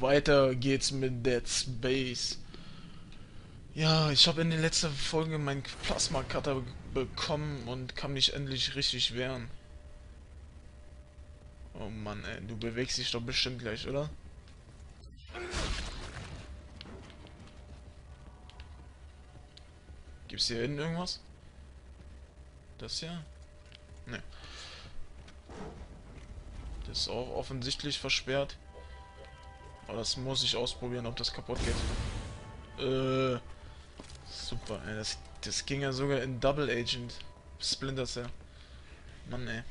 weiter geht's mit Dead Space. Ja, ich habe in der letzten Folge meinen Plasma Cutter bekommen und kann mich endlich richtig wehren. Oh Mann, ey, du bewegst dich doch bestimmt gleich, oder? Gibt's hier hinten irgendwas? Das hier? Ne. Das ist auch offensichtlich versperrt. Aber das muss ich ausprobieren, ob das kaputt geht. Äh. Super, ey. Das, das ging ja sogar in Double Agent. Splinter Cell. Mann, ey.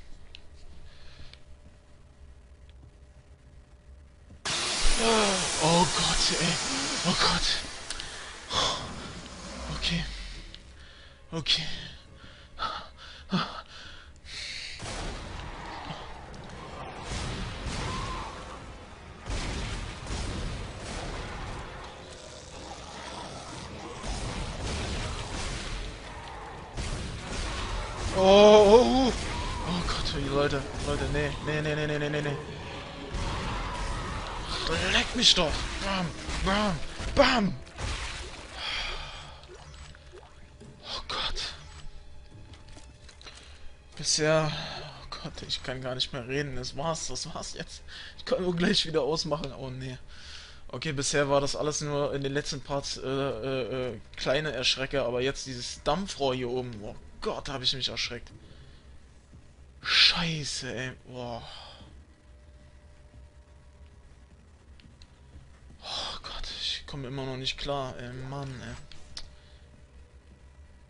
Oh Gott, ey. Oh Gott. Okay. Okay. Oh, oh, oh. oh Gott, Leute, Leute, nee, nee, nee, nee, nee, nee, nee. Leck mich doch. Bam, bam, bam. Oh Gott. Bisher... Oh Gott, ich kann gar nicht mehr reden. Das war's, das war's jetzt. Ich kann nur gleich wieder ausmachen. Oh nee. Okay, bisher war das alles nur in den letzten Parts äh, äh, äh, kleine Erschrecker, aber jetzt dieses Dampfrohr hier oben. Oh Gott, habe ich mich erschreckt. Scheiße, ey. Boah. Oh Gott, ich komme immer noch nicht klar, ey. Mann, ey.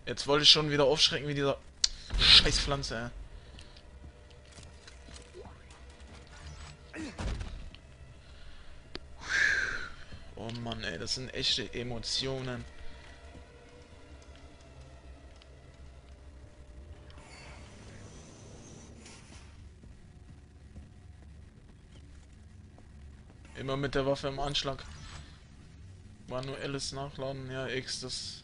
Jetzt wollte ich schon wieder aufschrecken wie dieser scheiß Pflanze, ey. Oh Mann, ey, das sind echte Emotionen. Immer mit der Waffe im Anschlag. Manuelles Nachladen, ja, X, das...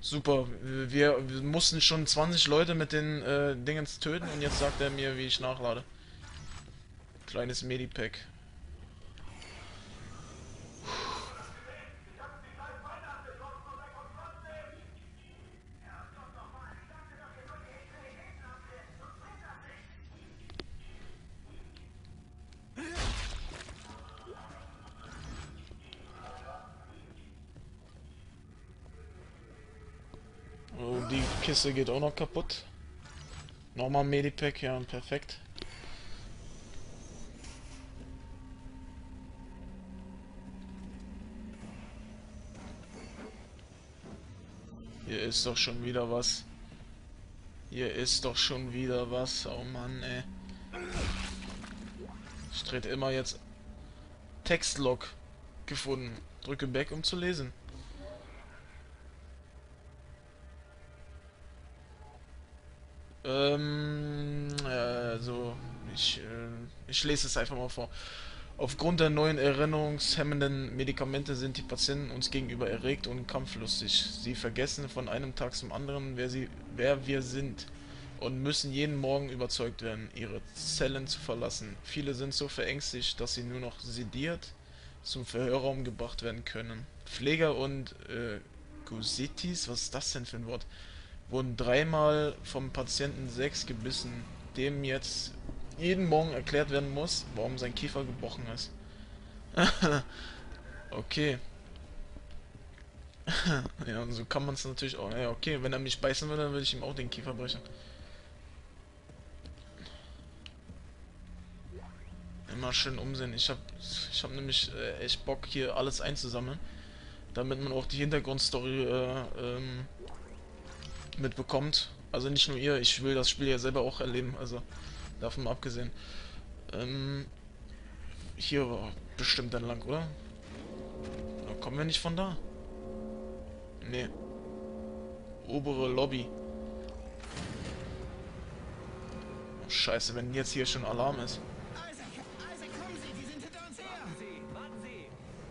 Super, wir, wir mussten schon 20 Leute mit den äh, Dingens töten und jetzt sagt er mir, wie ich nachlade. Kleines Medipack. Die Kiste geht auch noch kaputt. Nochmal Medipack, ja, perfekt. Hier ist doch schon wieder was. Hier ist doch schon wieder was. Oh Mann, ey. Ich dreht immer jetzt Textlog gefunden. Drücke Back, um zu lesen. Ähm, also, ich, äh, ich lese es einfach mal vor. Aufgrund der neuen erinnerungshemmenden Medikamente sind die Patienten uns gegenüber erregt und kampflustig. Sie vergessen von einem Tag zum anderen, wer, sie, wer wir sind und müssen jeden Morgen überzeugt werden, ihre Zellen zu verlassen. Viele sind so verängstigt, dass sie nur noch sediert zum Verhörraum gebracht werden können. Pfleger und äh, Gusitis, was ist das denn für ein Wort? Wurden dreimal vom Patienten 6 gebissen, dem jetzt jeden Morgen erklärt werden muss, warum sein Kiefer gebrochen ist. okay. ja, so kann man es natürlich auch. Ja, okay, wenn er mich beißen würde, dann würde ich ihm auch den Kiefer brechen. Immer schön umsehen. Ich habe ich hab nämlich äh, echt Bock, hier alles einzusammeln. Damit man auch die Hintergrundstory äh, ähm, mitbekommt. Also nicht nur ihr, ich will das Spiel ja selber auch erleben, also davon mal abgesehen. Ähm, hier war bestimmt dann lang, oder? Da kommen wir nicht von da. Nee. Obere Lobby. Oh, scheiße, wenn jetzt hier schon Alarm ist.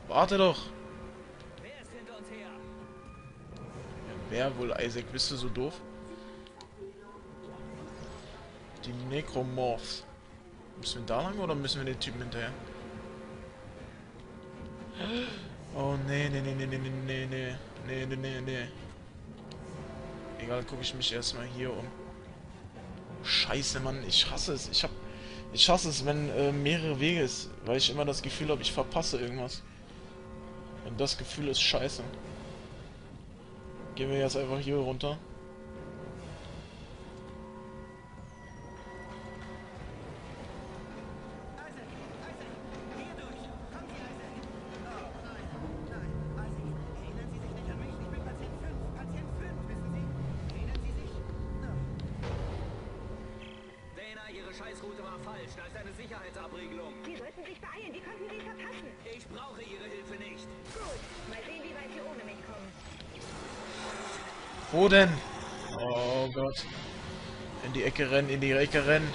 Warte doch! Wer wohl, Isaac? Bist du so doof? Die Necromorphs. Müssen wir da lang oder müssen wir den Typen hinterher? Oh nee, nee, nee, nee, nee, nee, nee, nee, nee, nee, nee. Egal, gucke ich mich erstmal hier um. Scheiße, Mann, ich hasse es. Ich hab. Ich hasse es, wenn äh, mehrere Wege ist, weil ich immer das Gefühl habe, ich verpasse irgendwas. Und das Gefühl ist scheiße. Gehen wir jetzt einfach hier runter. Scheißroute war falsch. Da ist eine Sicherheitsabriegelung. Sie sollten sich beeilen. Wie konnten Sie verpassen? Ich brauche Ihre Hilfe nicht. Gut. Mal sehen, wie weit Sie ohne mich kommen. Wo denn? Oh Gott. In die Ecke rennen, in die Ecke rennen.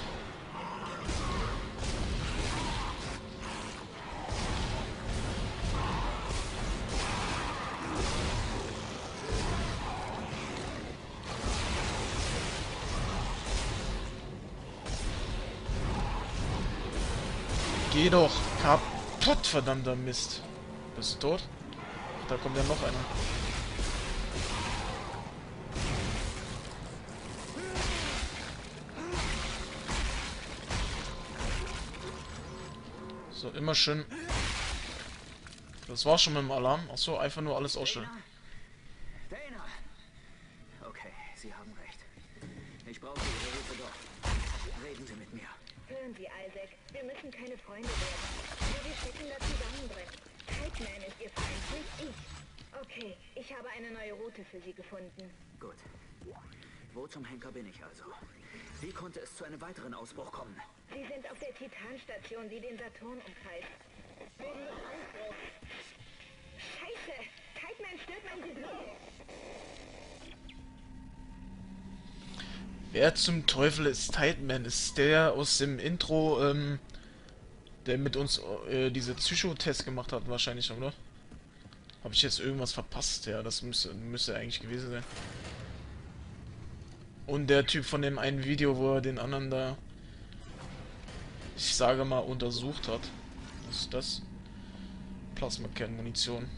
Geh doch kaputt, verdammter Mist. Bist du tot? Da kommt ja noch einer. So, immer schön. Das war schon mit dem Alarm. Achso, einfach nur alles ausstellen. Dana! Dana! Okay, Sie haben recht. Ich brauche Ihre Hilfe doch. Reden Sie mit mir. Hören Sie, Isaac. Wir müssen keine Freunde werden. Wir stecken da zusammen drin. Kiteman ist Ihr Feind, nicht ich. Okay, ich habe eine neue Route für Sie gefunden. Gut. Wo zum Henker bin ich also? Wie konnte es zu einem weiteren Ausbruch kommen? Sie sind auf der Titanstation, die den Saturn umkreist. Wegen des Ausbruchs. Scheiße! Kiteman stört mein Signal. Wer zum Teufel ist Titanman? Ist der aus dem Intro, ähm, der mit uns äh, diese Psychotest gemacht hat, wahrscheinlich, oder? Habe ich jetzt irgendwas verpasst? Ja, das müsste, müsste eigentlich gewesen sein. Und der Typ von dem einen Video, wo er den anderen da, ich sage mal, untersucht hat. Was ist das? Plasmakernmunition.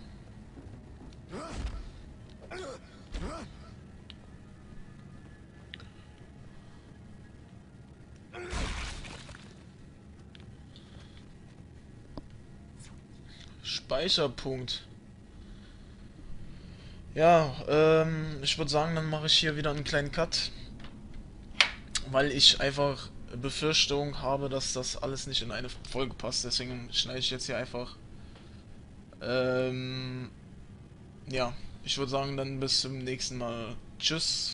Speicherpunkt. Ja, ähm, ich würde sagen, dann mache ich hier wieder einen kleinen Cut. Weil ich einfach Befürchtung habe, dass das alles nicht in eine Folge passt. Deswegen schneide ich jetzt hier einfach. Ähm, ja, ich würde sagen, dann bis zum nächsten Mal. Tschüss.